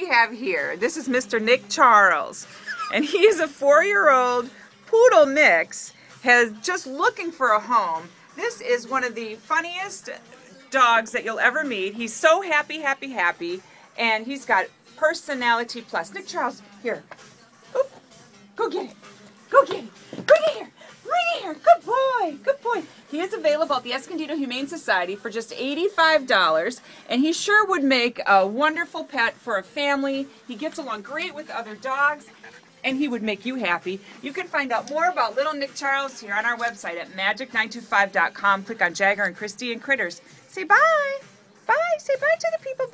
we have here? This is Mr. Nick Charles, and he is a four-year-old poodle mix, has just looking for a home. This is one of the funniest dogs that you'll ever meet. He's so happy, happy, happy, and he's got personality plus. Nick Charles, here. Oop. Go get it. Go get it. Bring it here. Bring it here. Good boy. Good boy. He is available at the Escondido Humane Society for just $85, and he sure would make a wonderful pet for a family. He gets along great with other dogs, and he would make you happy. You can find out more about Little Nick Charles here on our website at magic925.com. Click on Jagger and Kristi and Kritters. Say bye. Bye. Say bye to the people.